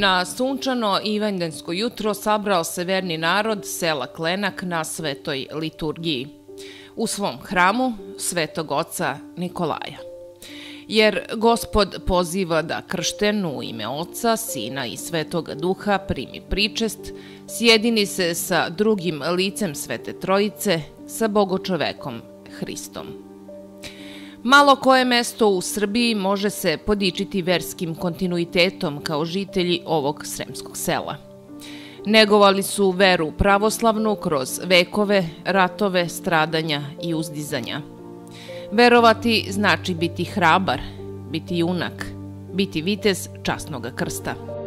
Na sunčano i vanjdensko jutro sabrao se verni narod sela Klenak na svetoj liturgiji u svom hramu svetog oca Nikolaja. Jer gospod poziva da kršten u ime oca, sina i svetoga duha primi pričest, sjedini se sa drugim licem svete trojice, sa bogočovekom Hristom. Malo koje mesto u Srbiji može se podičiti verskim kontinuitetom kao žitelji ovog sremskog sela. Negovali su veru pravoslavnu kroz vekove, ratove, stradanja i uzdizanja. Verovati znači biti hrabar, biti junak, biti vitez časnog krsta.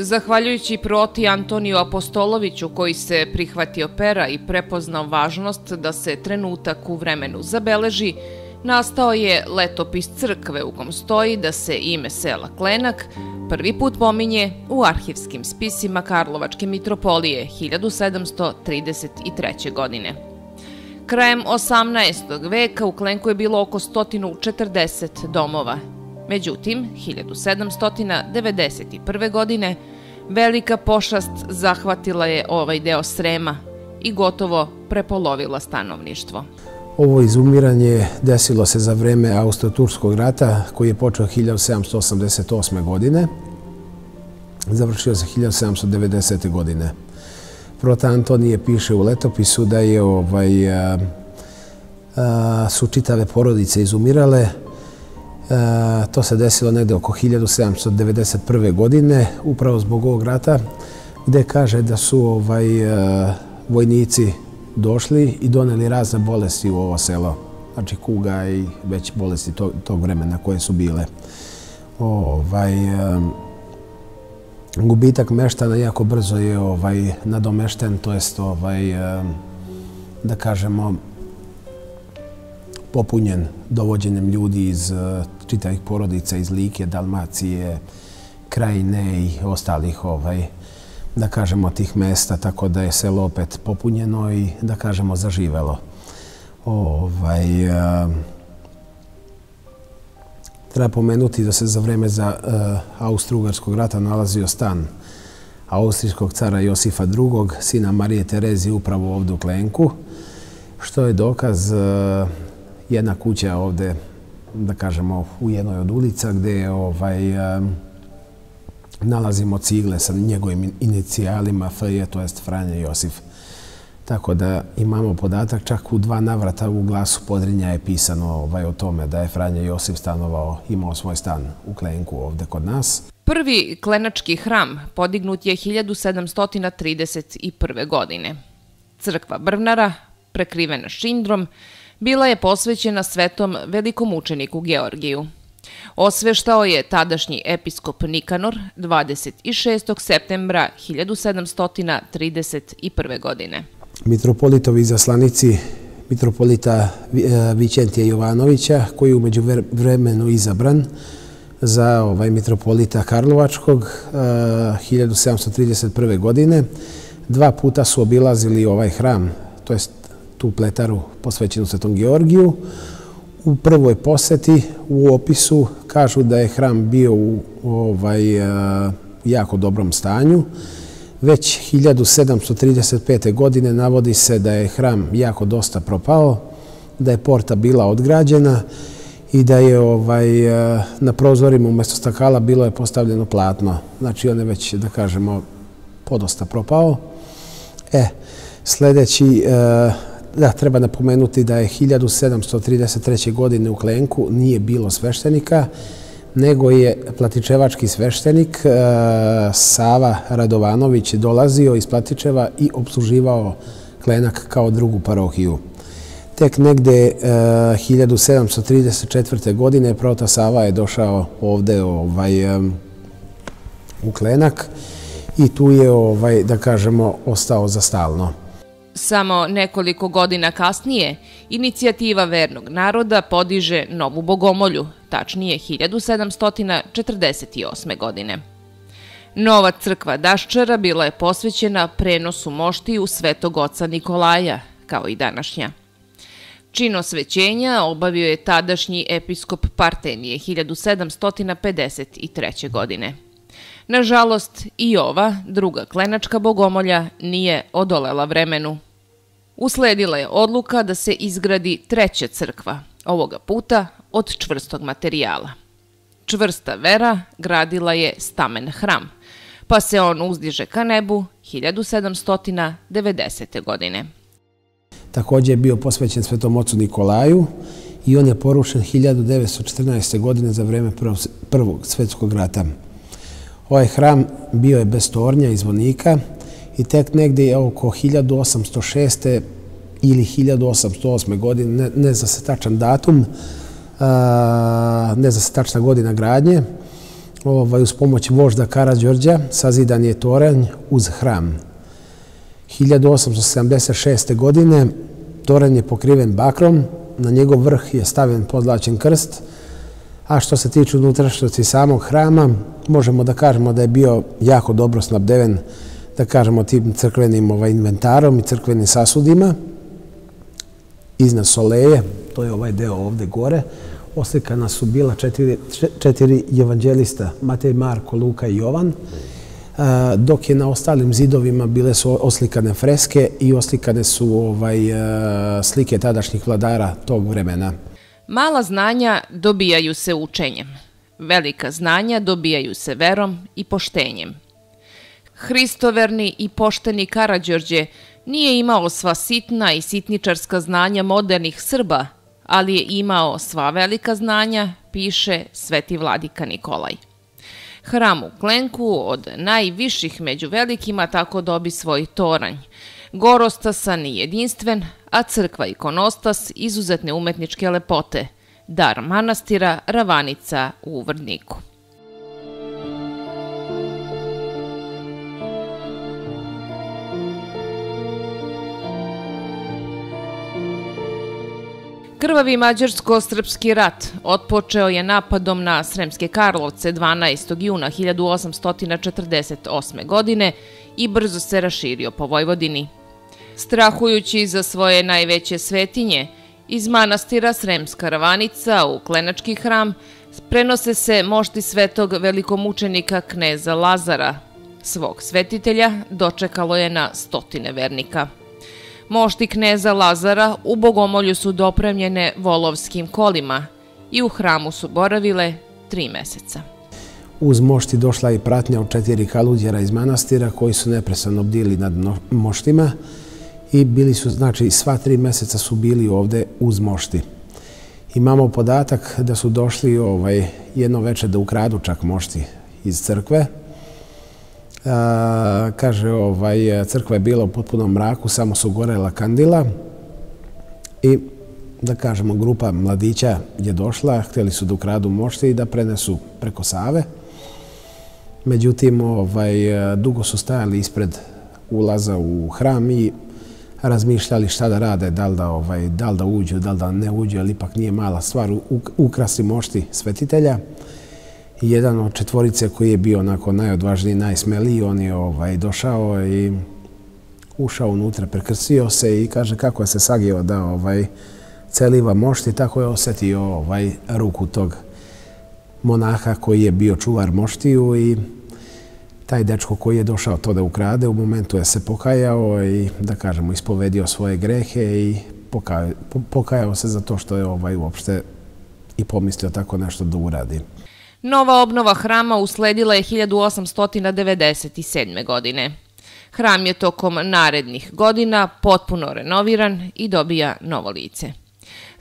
Zahvaljujući proti Antoniju Apostoloviću koji se prihvatio pera i prepoznao važnost da se trenutak u vremenu zabeleži, nastao je letopis crkve u kom stoji da se ime sela Klenak prvi put pominje u arhivskim spisima Karlovačke mitropolije 1733. godine. Krajem 18. veka u Klenku je bilo oko 140 domova, Međutim, 1791. godine velika pošast zahvatila je ovaj deo Srema i gotovo prepolovila stanovništvo. Ovo izumiranje desilo se za vreme Austro-Turskog rata koji je počeo 1788. godine. Završio se 1790. godine. Prota Antonije piše u letopisu da je ovaj, su čitave porodice izumirale, E, to se desilo negde oko 1791. godine, upravo zbog ovog rata, gde kaže da su ovaj, e, vojnici došli i doneli razne bolesti u ovo selo. Znači kuga i već bolesti tog tog vremena koje su bile. Ovaj, e, gubitak meštana jako brzo je ovaj, nadomešten, to jest ovaj, da kažemo, popunjen dovođenjem ljudi iz e, čitavih porodica iz Like, Dalmacije, Krajine i ostalih ovaj, da kažemo tih mesta, tako da je selo opet popunjeno i da kažemo zaživelo. Ovaj, a, treba pomenuti da se za vreme za uh, Austro-Ugarskog rata nalazio stan austrijskog cara Josifa II. sina Marije Terezije upravo ovdje u Klenku, što je dokaz uh, jedna kuća ovde, da kažemo, u jednoj od ulica gde ovaj, eh, nalazimo cigle sa njegovim inicijalima FJ, e, to jest Franja Josif. Tako da imamo podatak, čak u dva navrata u glasu Podrinja je pisano ovaj, o tome da je Franja Josip stanovao, imao svoj stan u Klenku ovde kod nas. Prvi klenački hram podignut je 1731. godine. Crkva Brvnara, prekrivena šindrom, bila je posvećena svetom velikom učeniku Georgiju. Osveštao je tadašnji episkop Nikanor 26. septembra 1731. godine. Mitropolitovi zaslanici mitropolita eh, Vićentija Jovanovića, koji je umeđu vremenu izabran za ovaj mitropolita Karlovačkog eh, 1731. Godine, dva puta su obilazili ovaj hram, to jest tu pletaru posvećenu Svetom Georgiju. U prvoj poseti u opisu kažu da je hram bio u ovaj, e, jako dobrom stanju. Već 1735. godine navodi se da je hram jako dosta propao, da je porta bila odgrađena i da je ovaj, e, na prozorima umjesto stakala bilo je postavljeno platno. Znači on je već, da kažemo, podosta propao. E, sljedeći e, Da, treba napomenuti da je 1733. godine u Klenku nije bilo sveštenika, nego je platičevački sveštenik e, Sava Radovanović dolazio iz Platičeva i obsluživao Klenak kao drugu parohiju. Tek negde e, 1734. Godine prota Sava je došao ovde ovaj, e, u Klenak i tu je, ovaj, da kažemo, ostao za stalno. Samo nekoliko godina kasnije, inicijativa vernog naroda podiže novu bogomolju, tačnije 1748. godine. Nova crkva Daščara bila je posvećena prenosu moštiju svetog oca Nikolaja, kao i današnja. Čino svećenja obavio je tadašnji episkop Partenije 1753. godine. Nažalost, i ova, druga klenačka bogomolja, nije odolela vremenu. Usledila je odluka da se izgradi treća crkva, ovoga puta od čvrstog materijala. Čvrsta vera gradila je stamen hram, pa se on uzdiže ka nebu 1790. godine. Također je bio posvećen svetom ocu Nikolaju i on je porušen 1914. godine za vreme prvog svetskog rata. Ovaj hram bio je bez tornja i zvonika i tek negdje je oko 1806. ili 1808. godine, ne, ne za se tačan datum, ne za se tačna godina gradnje, ovaj, uz pomoć vožda Karadžorđa sazidan je toranj uz hram. 1876. godine toranj je pokriven bakrom, na njegov vrh je stavljen podlačen krst, a što se tiče unutrašnjosti samog hrama, možemo da kažemo da je bio jako dobro snabdeven, da kažemo, tim crkvenim ovaj, inventarom i crkvenim sasudima. Iznad soleje, to je ovaj deo ovde gore, oslikana su bila četiri, četiri evanđelista, Matej, Marko, Luka i Jovan, dok je na ostalim zidovima bile su oslikane freske i oslikane su ovaj, slike tadašnjih vladara tog vremena. Mala znanja dobijaju se učenjem. Velika znanja dobijaju se verom i poštenjem. Hristoverni i pošteni Karadžorđe nije imao sva sitna i sitničarska znanja modernih Srba, ali je imao sva velika znanja, piše sveti vladika Nikolaj. Hram u Klenku od najviših među velikima tako dobi svoj toranj. Gorostasan i jedinstven, a crkva ikonostas izuzetne umetničke lepote. Dar manastira Ravanica u Vrdniku. Krvavi mađarsko-srpski rat otpočeo je napadom na Sremske Karlovce 12. juna 1848. godine i brzo se raširio po Vojvodini. Strahujući za svoje najveće svetinje, iz manastira Sremska Ravanica u Klenački hram prenose se mošti svetog velikomučenika kneza Lazara. Svog svetitelja dočekalo je na stotine vernika. Mošti kneza Lazara u Bogomolju su dopremljene volovskim kolima i u hramu su boravile tri meseca. Uz mošti došla i pratnja od četiri kaludjera iz manastira koji su nepresano bdili nad moštima i bili su, znači, sva tri meseca su bili ovde uz mošti. Imamo podatak da su došli ovaj, jedno večer da ukradu čak mošti iz crkve, kaže, ovaj, crkva je bila u potpunom mraku, samo su gorela kandila i, da kažemo, grupa mladića je došla, htjeli su da ukradu mošte i da prenesu preko Save. Međutim, ovaj, dugo su stajali ispred ulaza u hram i razmišljali šta da rade, da li da, ovaj, da, li da uđu, da li da ne uđu, ali ipak nije mala stvar ukrasi mošti svetitelja jedan od četvorice koji je bio onako najodvažniji, najsmeliji, on je ovaj, došao i ušao unutra, prekrsio se i kaže kako je se sagio da ovaj, celiva mošti, tako je osetio ovaj, ruku tog monaha koji je bio čuvar moštiju i taj dečko koji je došao to da ukrade, u momentu je se pokajao i, da kažemo, ispovedio svoje grehe i pokajao, pokajao se za to što je ovaj, uopšte i pomislio tako nešto da uradi. Nova obnova hrama usledila je 1897. godine. Hram je tokom narednih godina potpuno renoviran i dobija novo lice.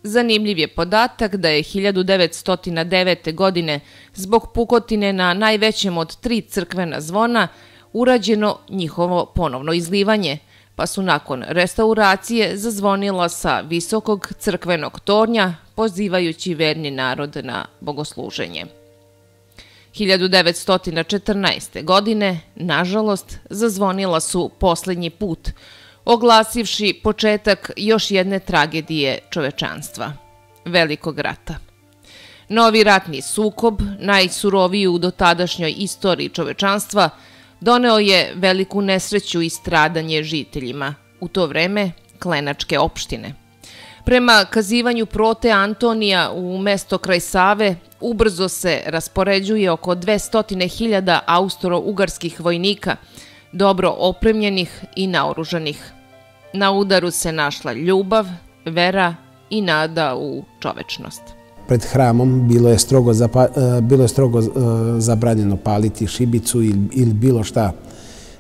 Zanimljiv je podatak da je 1909. godine zbog pukotine na najvećem od tri crkvena zvona urađeno njihovo ponovno izlivanje, pa su nakon restauracije zazvonila sa visokog crkvenog tornja pozivajući verni narod na bogosluženje. 1914. godine, nažalost, zazvonila su posljednji put, oglasivši početak još jedne tragedije čovečanstva, velikog rata. Novi ratni sukob, najsuroviji u dotadašnjoj istoriji čovečanstva, doneo je veliku nesreću i stradanje žiteljima, u to vreme Klenačke opštine. Prema kazivanju prote Antonija u mesto kraj Save, ubrzo se raspoređuje oko 200.000 austro-ugarskih vojnika, dobro opremljenih i naoružanih. Na udaru se našla ljubav, vera i nada u čovečnost. Pred hramom bilo je strogo, zapa, e, bilo je strogo e, zabranjeno paliti šibicu ili, ili bilo šta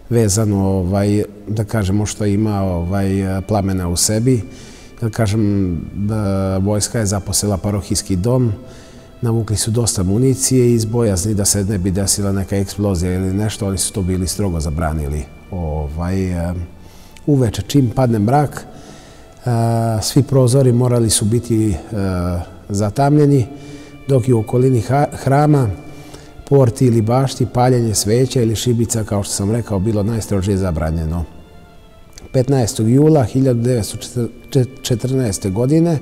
vezano, ovaj, da kažemo što ima ovaj, plamena u sebi. Da kažem, da vojska je zaposela parohijski dom, navukli su dosta municije iz bojazni da se ne bi desila neka eksplozija ili nešto, oni su to bili strogo zabranili. Ovaj, e, uveče, čim padne mrak, e, svi prozori morali su biti zatamljeni, dok je u okolini hrama porti ili bašti, paljenje sveća ili šibica, kao što sam rekao, bilo najstrožije zabranjeno. 15. jula 1914. godine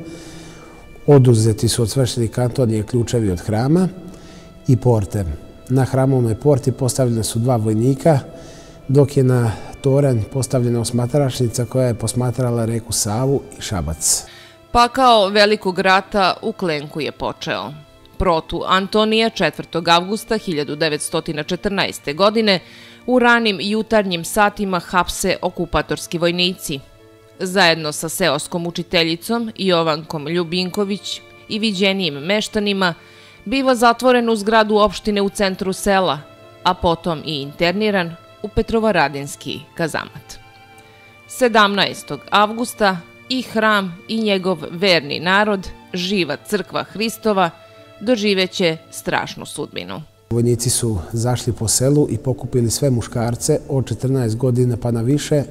oduzeti su od sveštenih kantonije ključevi od hrama i porte. Na hramovnoj porti postavljene su dva vojnika, dok je na toren postavljena osmatrašnica koja je posmatrala reku Savu i Šabac. Pa kao velikog rata u Klenku je počeo. Protu Antonija 4. avgusta 1914. godine u ranim jutarnjim satima hapse okupatorski vojnici. Zajedno sa seoskom učiteljicom Jovankom Ljubinković i viđenijim meštanima biva zatvoren u zgradu opštine u centru sela, a potom i interniran u Petrovaradinski kazamat. 17. avgusta i hram i njegov verni narod, živa crkva Hristova, doživeće strašnu sudbinu. Vojnici su zašli po selu i pokupili sve muškarce od 14 godina pa na više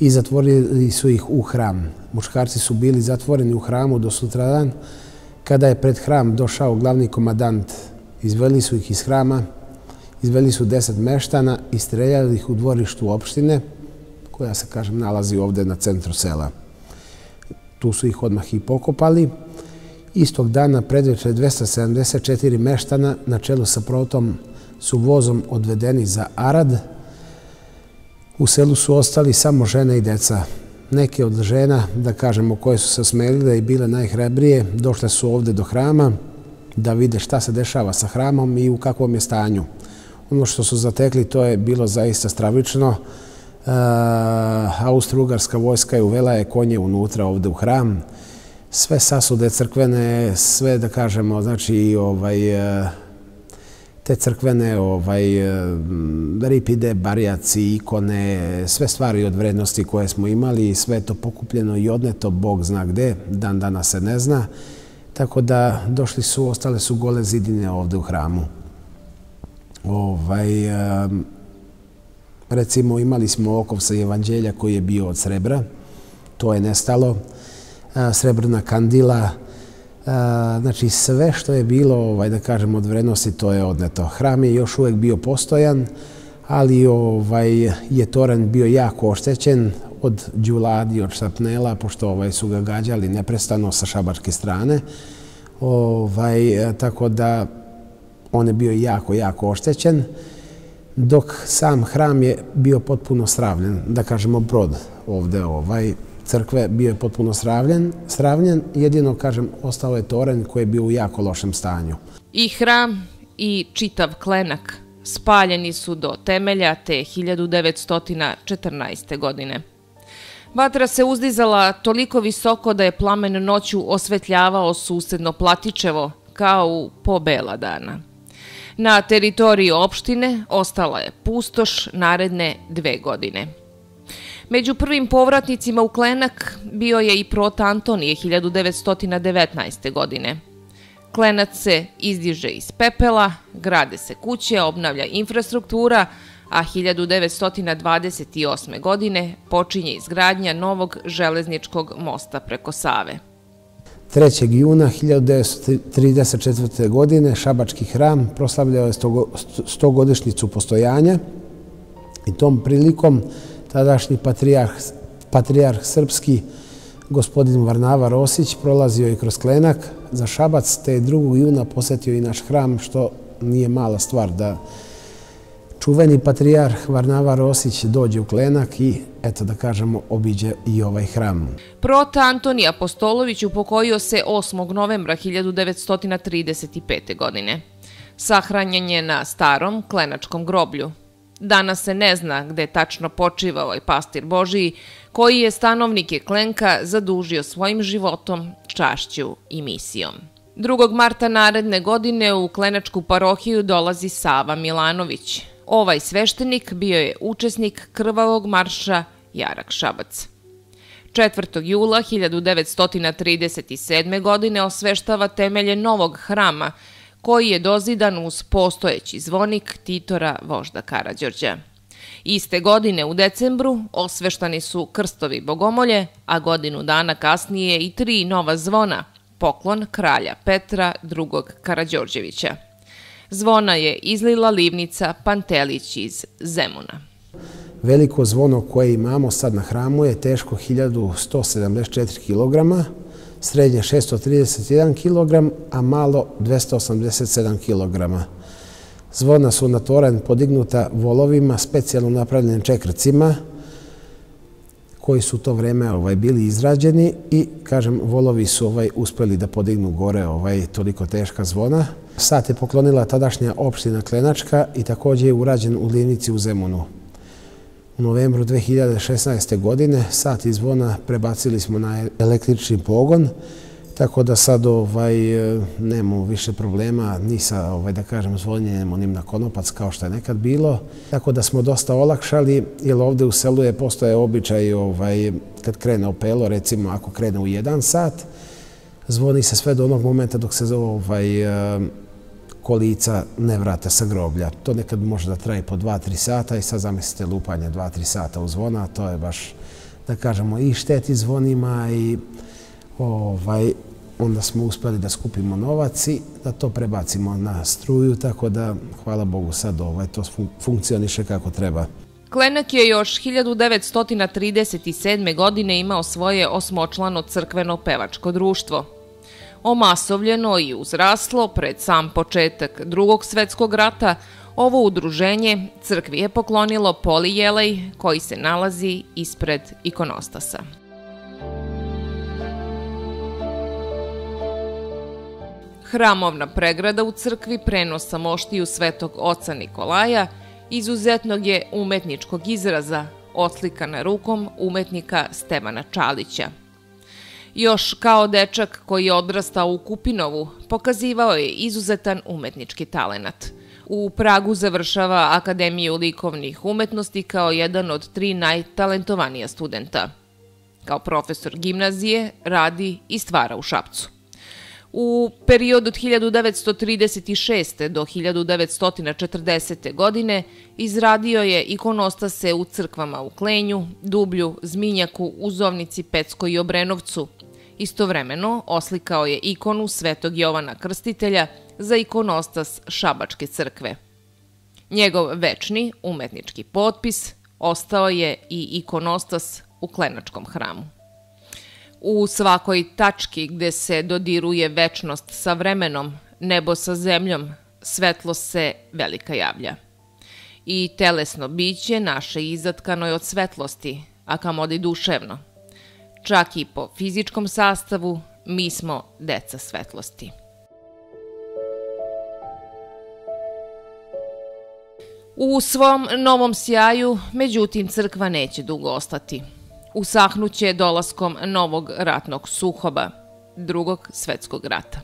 i zatvorili su ih u hram. Muškarci su bili zatvoreni u hramu do sutradan. Kada je pred hram došao glavni komadant, izveli su ih iz hrama, izveli su deset meštana i streljali ih u dvorištu opštine, koja se, kažem, nalazi ovde na centru sela. Tu su ih odmah i pokopali. Istog dana predveče 274 meštana na čelu sa protom su vozom odvedeni za Arad. U selu su ostali samo žene i deca. Neke od žena, da kažemo, koje su se smelile i bile najhrebrije, došle su ovde do hrama da vide šta se dešava sa hramom i u kakvom je stanju. Ono što su zatekli, to je bilo zaista stravično. E, Austro-Ugarska vojska je uvela je konje unutra ovde u hram sve sasude crkvene, sve da kažemo, znači ovaj, eh, te crkvene ovaj, eh, ripide, barjaci, ikone, sve stvari od vrednosti koje smo imali, sve to pokupljeno i odneto, Bog zna gde, dan dana se ne zna. Tako da došli su, ostale su gole zidine ovde u hramu. Ovaj, eh, recimo imali smo okov sa evanđelja koji je bio od srebra, to je nestalo srebrna kandila, znači sve što je bilo, ovaj, da kažem, od vrednosti, to je odneto. Hram je još uvek bio postojan, ali ovaj, je toran bio jako oštećen od džuladi, od šapnela, pošto ovaj, su ga gađali neprestano sa šabačke strane. Ovaj, e, tako da on je bio jako, jako oštećen, dok sam hram je bio potpuno sravljen, da kažemo brod ovde, ovaj, crkve bio je potpuno sravljen, sravljen, jedino, kažem, ostao je toren koji je bio u jako lošem stanju. I hram i čitav klenak spaljeni su do temelja te 1914. godine. Vatra se uzdizala toliko visoko da je plamen noću osvetljavao susedno Platičevo kao u pobela dana. Na teritoriji opštine ostala je pustoš naredne dve godine. Među prvim povratnicima u Klenak bio je i prot Antonije 1919. godine. Klenac se izdiže iz pepela, grade se kuće, obnavlja infrastruktura, a 1928. godine počinje izgradnja novog železničkog mosta preko Save. 3. juna 1934. godine Šabački hram proslavljao je stogodišnicu postojanja i tom prilikom tadašnji patrijarh, patrijarh srpski, gospodin Varnava Rosić, prolazio je kroz Klenak za Šabac, te je 2. juna posetio i naš hram, što nije mala stvar da čuveni patrijarh Varnava Rosić dođe u Klenak i, eto da kažemo, obiđe i ovaj hram. Prota Antoni Apostolović upokojio se 8. novembra 1935. godine. Sahranjen je na starom klenačkom groblju. Danas se ne zna gde tačno počiva ovaj pastir Božiji, koji je stanovnike Klenka zadužio svojim životom, čašću i misijom. 2. marta naredne godine u Klenačku parohiju dolazi Sava Milanović. Ovaj sveštenik bio je učesnik krvavog marša Jarak Šabac. 4. jula 1937. godine osveštava temelje novog hrama, koji je dozidan uz postojeći zvonik Titora Vožda Karadžorđa. Iste godine u decembru osveštani su krstovi Bogomolje, a godinu dana kasnije i tri nova zvona, poklon kralja Petra II. Karadžorđevića. Zvona je izlila livnica Pantelić iz Zemuna. Veliko zvono koje imamo sad na hramu je teško 1174 kg, srednje 631 kg, a malo 287 kg. Zvona su na toren podignuta volovima, specijalno napravljenim čekrcima, koji su to vreme ovaj, bili izrađeni i, kažem, volovi su ovaj, uspeli da podignu gore ovaj, toliko teška zvona. Sat je poklonila tadašnja opština Klenačka i također je urađen u Livnici u Zemunu. U novembru 2016. godine sat izvona prebacili smo na električni pogon, tako da sad ovaj, nemamo više problema ni sa, ovaj, da kažem, zvonjenjem onim na konopac kao što je nekad bilo. Tako da smo dosta olakšali, jer ovde u selu je postoje običaj ovaj, kad krene opelo, recimo ako krene u jedan sat, zvoni se sve do onog momenta dok se ovaj, kolica ne vrate sa groblja. To nekad može da traje po 2-3 sata i sad zamislite lupanje 2-3 sata u zvona, to je baš, da kažemo, i šteti zvonima i ovaj, onda smo uspeli da skupimo novac i da to prebacimo na struju, tako da, hvala Bogu, sad ovaj, to funkcioniše kako treba. Klenak je još 1937. godine imao svoje osmočlano crkveno pevačko društvo omasovljeno i uzraslo pred sam početak drugog svetskog rata, ovo udruženje crkvi je poklonilo polijelej koji se nalazi ispred ikonostasa. Hramovna pregrada u crkvi prenosa moštiju svetog oca Nikolaja izuzetnog je umetničkog izraza oslikana rukom umetnika Stevana Čalića. Još kao dečak koji je odrastao u Kupinovu, pokazivao je izuzetan umetnički talenat. U Pragu završava Akademiju likovnih umetnosti kao jedan od tri najtalentovanija studenta. Kao profesor gimnazije radi i stvara u Šapcu. U periodu od 1936. do 1940. godine izradio je ikonostase u crkvama u Klenju, Dublju, Zminjaku, Uzovnici, Peckoj i Obrenovcu, Istovremeno oslikao je ikonu Svetog Jovana Krstitelja za ikonostas Šabačke crkve. Njegov večni umetnički potpis ostao je i ikonostas u Klenačkom hramu. U svakoj tački gde se dodiruje večnost sa vremenom, nebo sa zemljom, svetlo se velika javlja. I telesno biće naše izatkano je od svetlosti, a kamodi duševno – čak i po fizičkom sastavu, mi smo deca svetlosti. U svom novom sjaju, međutim, crkva neće dugo ostati. Usahnuće dolaskom novog ratnog suhoba, drugog svetskog rata.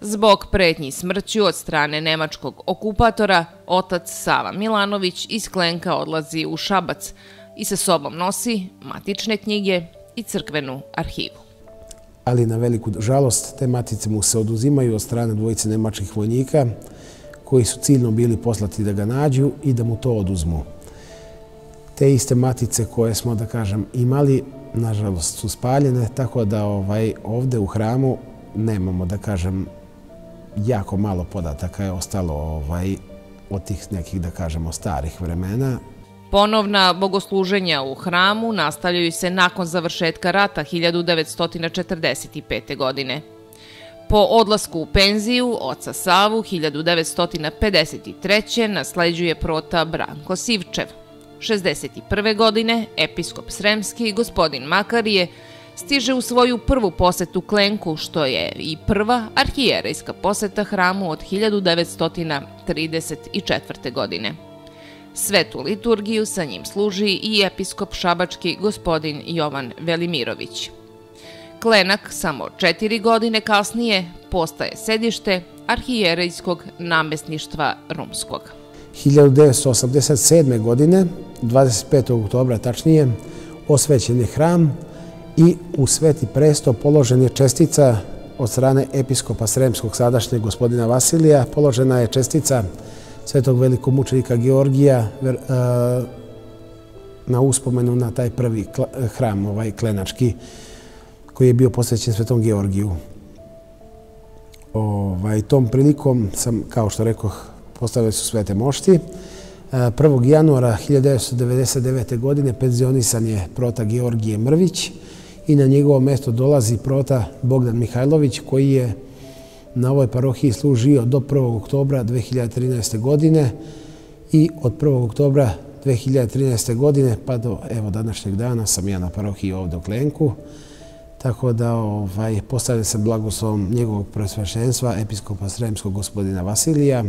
Zbog pretnji smrću od strane nemačkog okupatora, otac Sava Milanović iz Klenka odlazi u Šabac i sa sobom nosi matične knjige, i crkvenu arhivu. Ali na veliku žalost te matice mu se oduzimaju od strane dvojice nemačkih vojnika koji su ciljno bili poslati da ga nađu i da mu to oduzmu. Te iste matice koje smo, da kažem, imali, nažalost, su spaljene, tako da ovaj, ovde u hramu nemamo, da kažem, jako malo podataka je ostalo ovaj, od tih nekih, da kažemo, starih vremena. Ponovna bogosluženja u hramu nastavljaju se nakon završetka rata 1945. godine. Po odlasku u penziju, oca Savu 1953. nasleđuje prota Branko Sivčev. 61. godine episkop Sremski, gospodin Makarije, stiže u svoju prvu posetu Klenku, što je i prva arhijerejska poseta hramu od 1934. godine. Svetu liturgiju sa njim služi i episkop šabački gospodin Jovan Velimirović. Klenak samo četiri godine kasnije postaje sedište arhijerejskog namestništva Rumskog. 1987. godine, 25. oktobra tačnije, osvećen je hram i u sveti presto položen je čestica od strane episkopa Sremskog sadašnjeg gospodina Vasilija. Položena je čestica svetog velikog mučenika Georgija e, na uspomenu na taj prvi hram, ovaj klenački, koji je bio posvećen svetom Georgiju. Ovaj, tom prilikom sam, kao što rekoh, postavili su svete mošti. E, 1. januara 1999. godine penzionisan je prota Georgije Mrvić i na njegovo mesto dolazi prota Bogdan Mihajlović koji je na ovoj parohiji služio do 1. oktobra 2013. godine i od 1. oktobra 2013. godine pa do evo današnjeg dana sam ja na parohiji ovdje u Klenku. Tako da ovaj, postavlja se blagoslovom njegovog prosvešenstva, episkopa Sremskog gospodina Vasilija.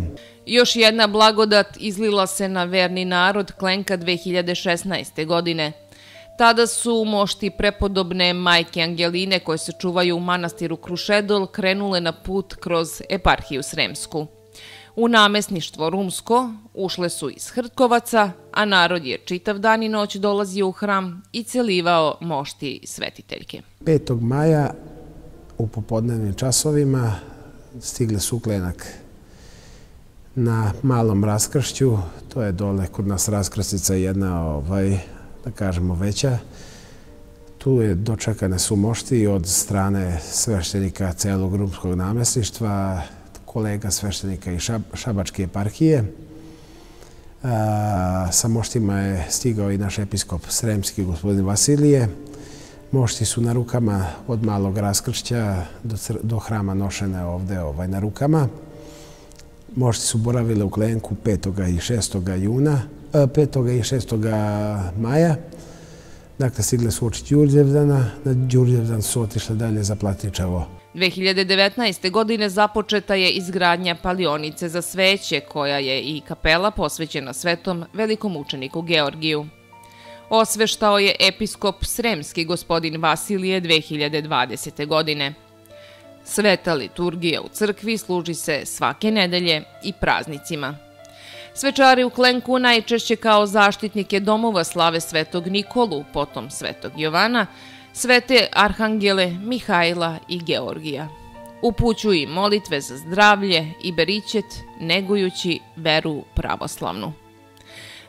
Još jedna blagodat izlila se na verni narod Klenka 2016. godine. Tada su mošti prepodobne majke Angeline koje se čuvaju u manastiru Krušedol krenule na put kroz eparhiju Sremsku. U namesništvo Rumsko ušle su iz Hrtkovaca, a narod je čitav dan i noć dolazio u hram i celivao mošti svetiteljke. 5. maja u popodnevnim časovima stigle su klenak na malom raskršću, to je dole kod nas raskrštica jedna, ovaj, da kažemo, veća. Tu je dočekane su mošti od strane sveštenika celog rumskog namestništva, kolega sveštenika i Šabačke eparhije. Sa moštima je stigao i naš episkop Sremski, gospodin Vasilije. Mošti su na rukama od malog raskršća do hrama nošene ovde ovaj, na rukama. Mošti su boravile u Klenku 5. i 6. juna, E, 5. i 6. maja. Dakle, stigle su oči Đurđevdana, na Đurđevdan su otišle dalje za Platničevo. 2019. godine započeta je izgradnja palionice za sveće, koja je i kapela posvećena svetom velikom učeniku Georgiju. Osveštao je episkop Sremski gospodin Vasilije 2020. godine. Sveta liturgija u crkvi služi se svake nedelje i praznicima. Svečari u Klenku najčešće kao zaštitnike domova slave svetog Nikolu, potom svetog Jovana, svete arhangele Mihajla i Georgija. Upuću i molitve za zdravlje i beričet, negujući veru pravoslavnu.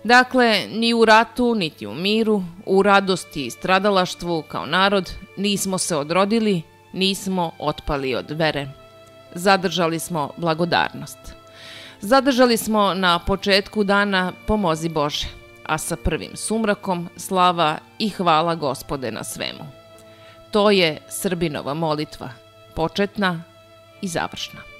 Dakle, ni u ratu, niti u miru, u radosti i stradalaštvu kao narod nismo se odrodili, nismo otpali od vere. Zadržali smo blagodarnost. Zadržali smo na početku dana pomozi Bože, a sa prvim sumrakom slava i hvala gospode na svemu. To je Srbinova molitva, početna i završna.